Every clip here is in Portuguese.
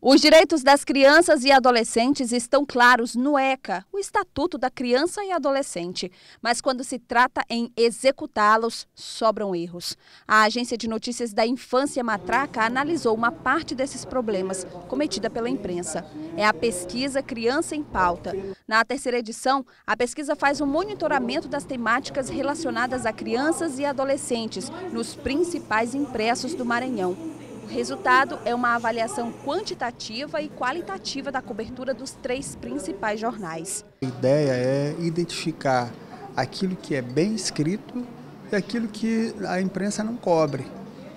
Os direitos das crianças e adolescentes estão claros no ECA, o Estatuto da Criança e Adolescente, mas quando se trata em executá-los, sobram erros. A Agência de Notícias da Infância Matraca analisou uma parte desses problemas, cometida pela imprensa. É a pesquisa Criança em Pauta. Na terceira edição, a pesquisa faz um monitoramento das temáticas relacionadas a crianças e adolescentes nos principais impressos do Maranhão. O resultado é uma avaliação quantitativa e qualitativa da cobertura dos três principais jornais. A ideia é identificar aquilo que é bem escrito e aquilo que a imprensa não cobre.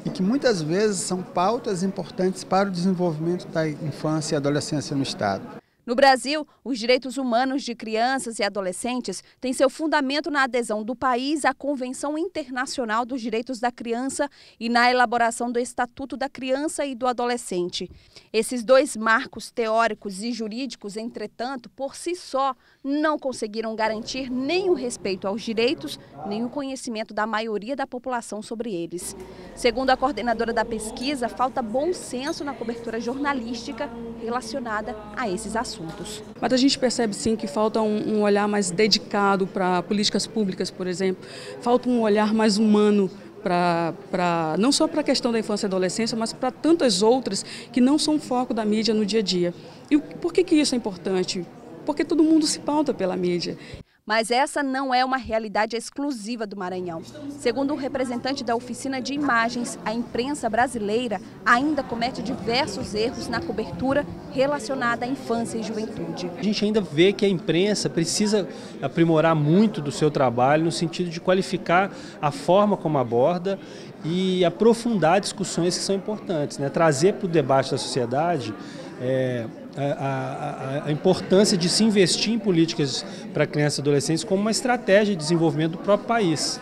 E que muitas vezes são pautas importantes para o desenvolvimento da infância e adolescência no Estado. No Brasil, os direitos humanos de crianças e adolescentes têm seu fundamento na adesão do país à Convenção Internacional dos Direitos da Criança e na elaboração do Estatuto da Criança e do Adolescente. Esses dois marcos teóricos e jurídicos, entretanto, por si só, não conseguiram garantir nem o respeito aos direitos, nem o conhecimento da maioria da população sobre eles. Segundo a coordenadora da pesquisa, falta bom senso na cobertura jornalística relacionada a esses assuntos. Mas a gente percebe sim que falta um, um olhar mais dedicado para políticas públicas, por exemplo, falta um olhar mais humano para não só para a questão da infância e adolescência, mas para tantas outras que não são foco da mídia no dia a dia. E por que, que isso é importante? Porque todo mundo se pauta pela mídia. Mas essa não é uma realidade exclusiva do Maranhão. Segundo o um representante da oficina de imagens, a imprensa brasileira ainda comete diversos erros na cobertura relacionada à infância e juventude. A gente ainda vê que a imprensa precisa aprimorar muito do seu trabalho no sentido de qualificar a forma como aborda e aprofundar discussões que são importantes, né? trazer para o debate da sociedade é, a, a, a, importância de se investir em políticas para crianças e adolescentes como uma estratégia de desenvolvimento do próprio país.